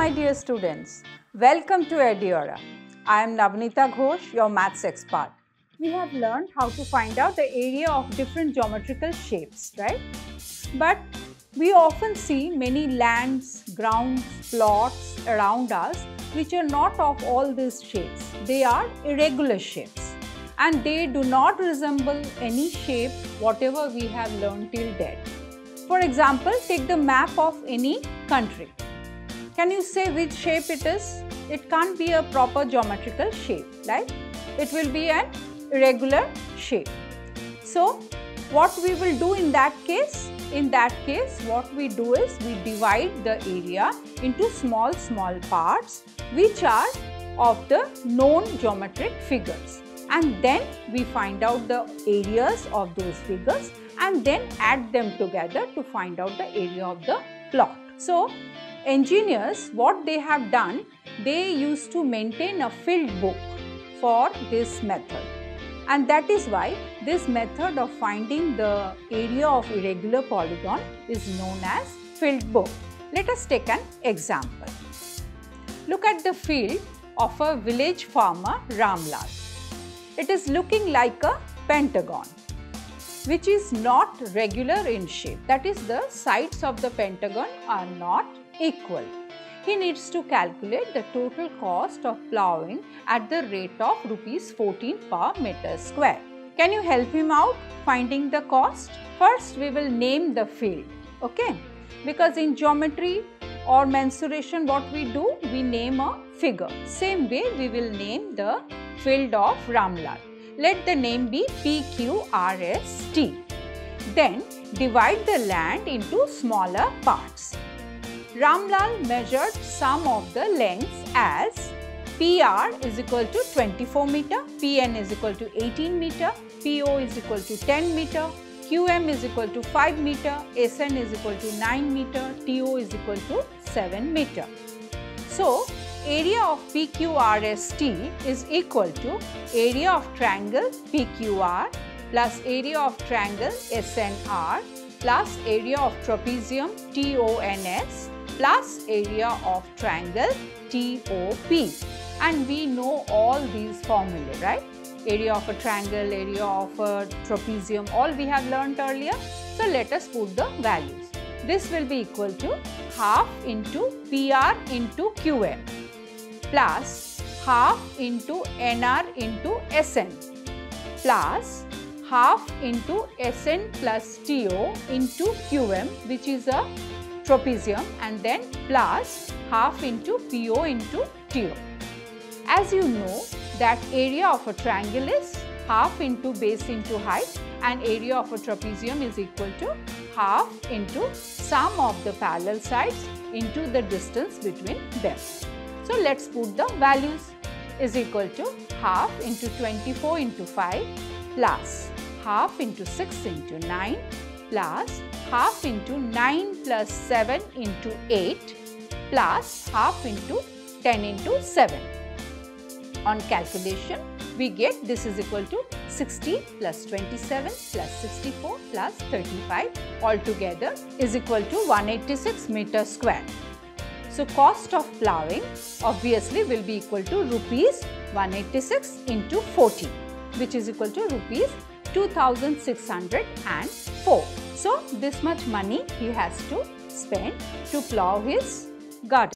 my dear students. Welcome to Eduauraa. I am Nabanita Ghosh, your maths expert. We have learned how to find out the area of different geometrical shapes, right? But we often see many lands, grounds, plots around us which are not of all these shapes. They are irregular shapes and they do not resemble any shape whatever we have learned till date. For example, take the map of any country. Can you say which shape it is? It can't be a proper geometrical shape, right? It will be an irregular shape. So, what we will do in that case? In that case, what we do is we divide the area into small, small parts which are of the known geometric figures. And then we find out the areas of those figures and then add them together to find out the area of the plot. So, engineers what they have done they used to maintain a field book for this method and that is why this method of finding the area of irregular polygon is known as field book. Let us take an example. Look at the field of a village farmer Ramlal. It is looking like a pentagon which is not regular in shape. That is the sides of the pentagon are not equal. He needs to calculate the total cost of ploughing at the rate of rupees 14 per meter square. Can you help him out finding the cost? First we will name the field, okay? Because in geometry or mensuration what we do? We name a figure. Same way we will name the field of Ramlal. Let the name be PQRST. Then divide the land into smaller parts. Ramlal measured some of the lengths as PR is equal to 24 meter, PN is equal to 18 meter, PO is equal to 10 meter, QM is equal to 5 meter, SN is equal to 9 meter, TO is equal to 7 meter. So, area of PQRST is equal to area of triangle PQR plus area of triangle SNR plus area of trapezium TONS plus area of triangle TOP and we know all these formulae right? Area of a triangle area of a trapezium all we have learnt earlier. So let us put the values. This will be equal to half into PR into QM plus half into NR into SN plus half into SN plus TO into QM which is a trapezium and then plus half into PO into TO. As you know that area of a triangle is half into base into height and area of a trapezium is equal to half into sum of the parallel sides into the distance between them. So, let us put the values is equal to half into 24 into 5 plus half into 6 into 9 plus half into 9 plus 7 into 8 plus half into 10 into 7. On calculation, we get this is equal to 60 plus 27 plus 64 plus 35 altogether is equal to 186 meter square. So, cost of ploughing obviously will be equal to rupees 186 into 40 which is equal to rupees 2604. So, this much money he has to spend to plough his garden.